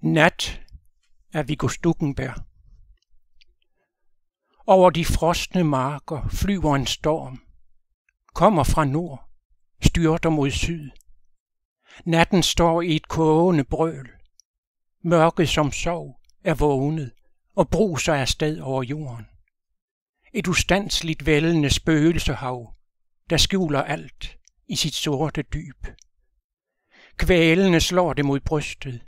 Nat af Viggo Stuckenberg Over de frosne marker flyver en storm. Kommer fra nord, styrter mod syd. Natten står i et kogende brøl. Mørket som sov er vågnet og bruser afsted over jorden. Et ustandsligt vældende spøgelsehav, der skjuler alt i sit sorte dyb. Kvælende slår det mod brystet,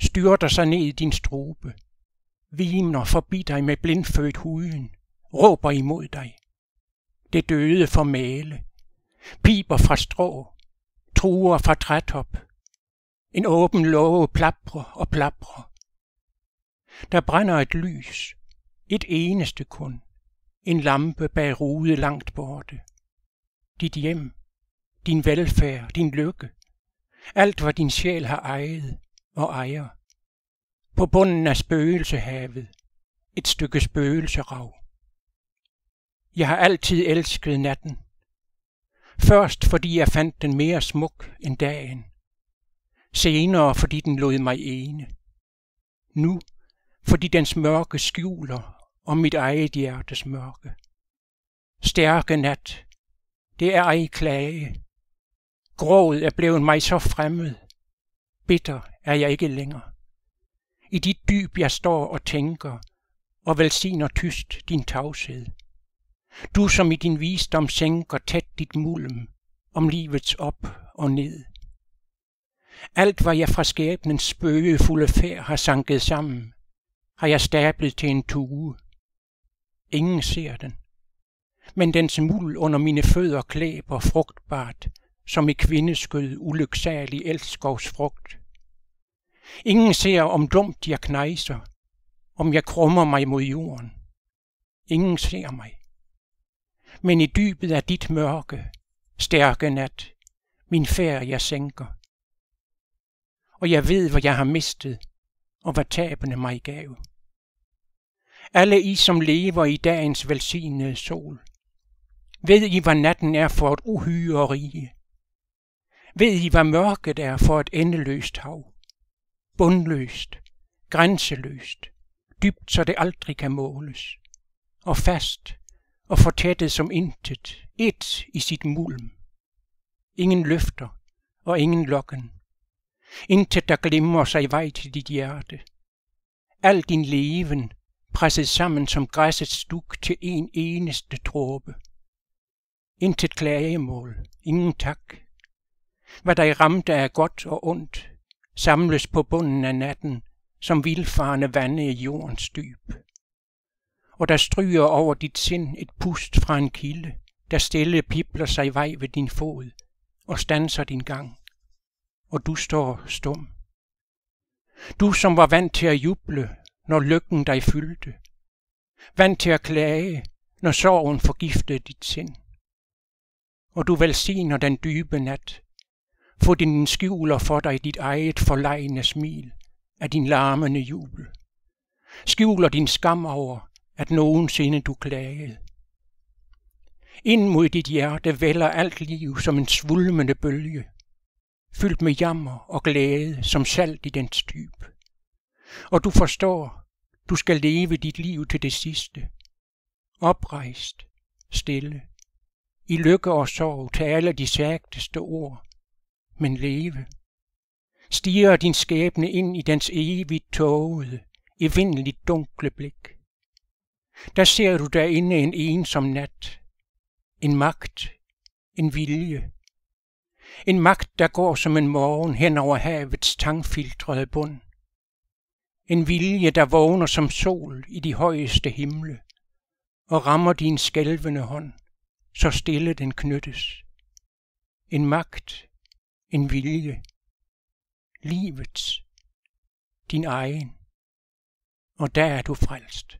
styrter sig ned i din strube, vimner forbi dig med blindfødt huden, råber imod dig. Det døde for male, piber fra strå, truer fra trætop. En åben låge plaprer og plaprer. Der brænder et lys, et eneste kun, en lampe bag rude langt borte. Dit hjem, din velfærd, din lykke, alt hvad din sjæl har ejet og ejer. På bunden af spøgelsehavet, et stykke spøgelserav. Jeg har altid elsket natten. Først fordi jeg fandt den mere smuk end dagen. Senere fordi den lod mig ene. Nu fordi dens mørke skjuler om mit eget hjertes mørke. Stærke nat, det er ej klage. Gråd er blevet mig så fremmed. Bitter er jeg ikke længere. I dit dyb jeg står og tænker, og velsigner tyst din tavshed. Du som i din visdom sænker tæt dit mulm om livets op og ned. Alt hvad jeg fra skæbnens spøgefulde færd har sanket sammen, har jeg stablet til en tue. Ingen ser den, men dens muld under mine fødder klæber frugtbart, som i kvindeskød ulyksalig elskovs frugt. Ingen ser, om dumt jeg knejser, om jeg krummer mig mod jorden. Ingen ser mig. Men i dybet af dit mørke, stærke nat, min færd jeg sænker. Og jeg ved, hvad jeg har mistet, og hvad tabene mig gav. Alle I, som lever i dagens velsignede sol, ved I, hvad natten er for et uhyre rige? Ved I, hvad mørket er for et endeløst hav? Bundløst, grænseløst, dybt, så det aldrig kan måles, og fast og fortættet som intet, et i sit mulm. Ingen løfter og ingen lokken. Intet, der glimmer sig vej til dit hjerte. Al din leven presset sammen som græssets stuk til en eneste dråbe. Intet klagemål, ingen tak. Hvad dig ramte af godt og ondt, samles på bunden af natten, som vildfarne vande i jordens dyb. Og der stryger over dit sind et pust fra en kilde, der stille pipler sig vej ved din fod og stanser din gang. Og du står stum. Du, som var vant til at juble, når lykken dig fyldte. Vant til at klage, når sorgen forgiftede dit sind. Og du velsigner den dybe nat, få din skjuler for dig dit eget forlegne smil af din larmende jubel. Skjuler din skam over, at nogensinde du klagede. Ind mod dit hjerte vælger alt liv som en svulmende bølge, fyldt med jammer og glæde som salt i dens dyb. Og du forstår, du skal leve dit liv til det sidste. Oprejst, stille, i lykke og sorg tale de sagteste ord, men leve. Stiger din skæbne ind i dens evigt tågede, evindeligt dunkle blik. Der ser du derinde en ensom nat, en magt, en vilje. En magt, der går som en morgen hen over havets tangfiltrede bund. En vilje, der vågner som sol i de højeste himle og rammer din skælvende hånd, så stille den knyttes. En magt, en vilje, livets, din egen, og der er du frelst.